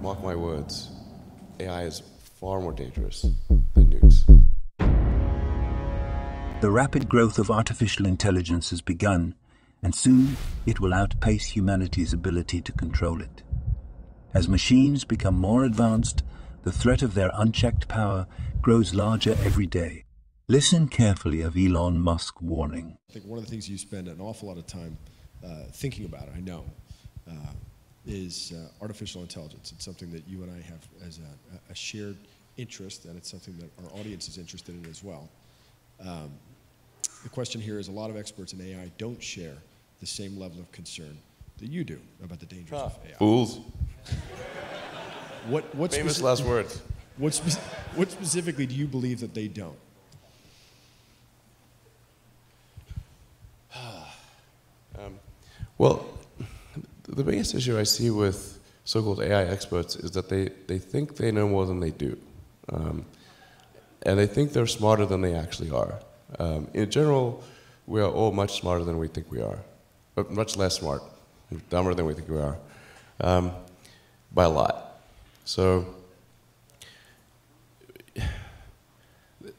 mark my words, AI is far more dangerous than nukes. The rapid growth of artificial intelligence has begun, and soon it will outpace humanity's ability to control it. As machines become more advanced, the threat of their unchecked power grows larger every day. Listen carefully of Elon Musk's warning. I think one of the things you spend an awful lot of time uh, thinking about, I know, uh, is uh, artificial intelligence. It's something that you and I have as a, a, shared interest, and it's something that our audience is interested in as well. Um, the question here is a lot of experts in AI don't share the same level of concern that you do about the dangers of AI. Fools. What, what Famous last words. What, spe- what specifically do you believe that they don't? um, well, the biggest issue I see with so-called AI experts is that they, they think they know more than they do. Um, and they think they're smarter than they actually are. Um, in general, we are all much smarter than we think we are, but much less smart, dumber than we think we are, um, by a lot. So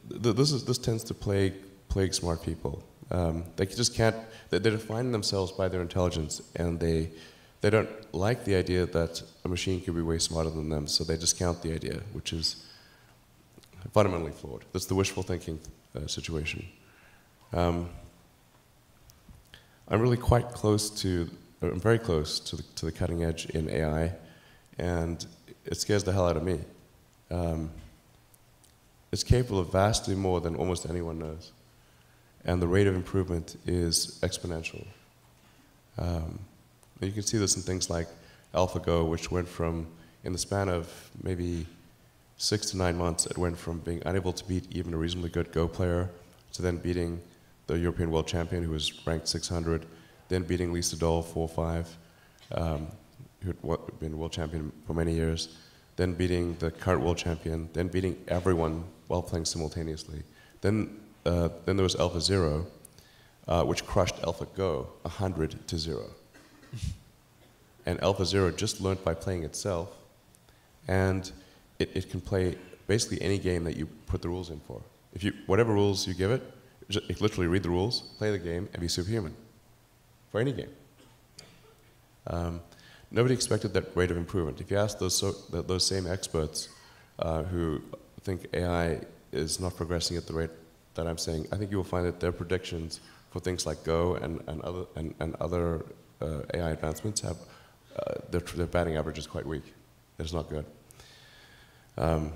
this, is, this tends to plague, plague smart people. Um, they just can't, they, they define themselves by their intelligence, and they, they don't like the idea that a machine could be way smarter than them, so they discount the idea, which is fundamentally flawed. That's the wishful thinking uh, situation. Um, I'm really quite close to, I'm very close to the, to the cutting edge in AI, and it scares the hell out of me. Um, it's capable of vastly more than almost anyone knows, and the rate of improvement is exponential. Um, you can see this in things like AlphaGo, which went from, in the span of maybe six to nine months, it went from being unable to beat even a reasonably good Go player to then beating the European world champion, who was ranked 600, then beating Lee Sedol 4-5, um, who had been world champion for many years, then beating the current world champion, then beating everyone while playing simultaneously. Then, uh, then there was Alpha Zero, uh, which crushed AlphaGo 100 to 0. and Alpha Zero just learned by playing itself, and it, it can play basically any game that you put the rules in for. If you, whatever rules you give it, just literally read the rules, play the game, and be superhuman for any game. Um, nobody expected that rate of improvement. If you ask those, so, those same experts uh, who think AI is not progressing at the rate that I'm saying, I think you will find that their predictions for things like Go and, and other, and, and other uh, AI advancements have, uh, their, their batting average is quite weak. It's not good. Um,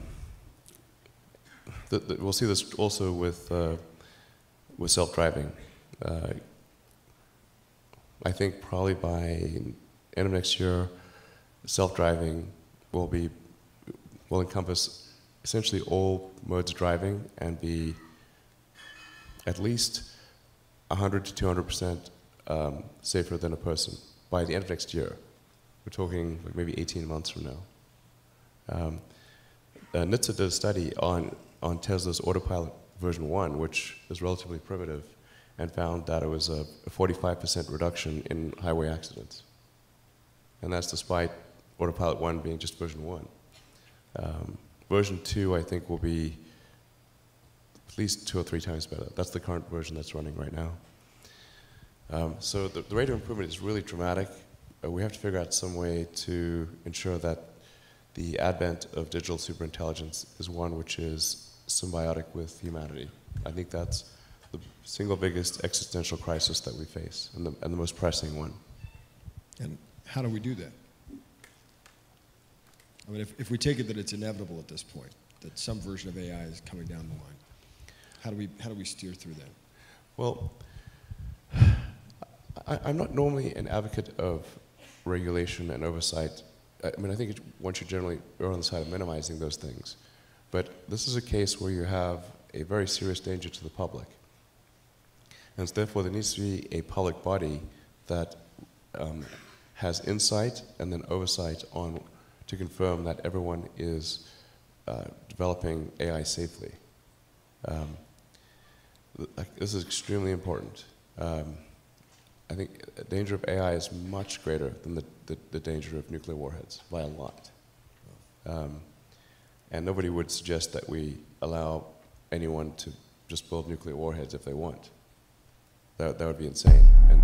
we'll see this also with, uh, with self-driving. Uh, I think probably by end of next year, self-driving will be will encompass essentially all modes of driving and be at least 100 to 200 percent um, safer than a person by the end of next year. We're talking like maybe 18 months from now. Um, uh, NHTSA did a study on, on Tesla's autopilot version 1, which is relatively primitive, and found that it was a 45% reduction in highway accidents. And that's despite autopilot 1 being just version 1. Um, version 2, I think, will be at least two or three times better. That's the current version that's running right now. Um, so the, the, rate of improvement is really dramatic. Uh, we have to figure out some way to ensure that the advent of digital superintelligence is one which is symbiotic with humanity. I think that's the single biggest existential crisis that we face and the, and the most pressing one. And how do we do that? I mean, if, if we take it that it's inevitable at this point, that some version of AI is coming down the line, how do we, how do we steer through that? Well, I, I'm not normally an advocate of regulation and oversight I mean, I think it, should generally err on the side of minimizing those things. But this is a case where you have a very serious danger to the public. And so therefore, there needs to be a public body that um, has insight and then oversight on to confirm that everyone is uh, developing AI safely. Um, this is extremely important. Um, I think the danger of AI is much greater than the, the, the, danger of nuclear warheads by a lot. Um, and nobody would suggest that we allow anyone to just build nuclear warheads if they want. That, that would be insane. And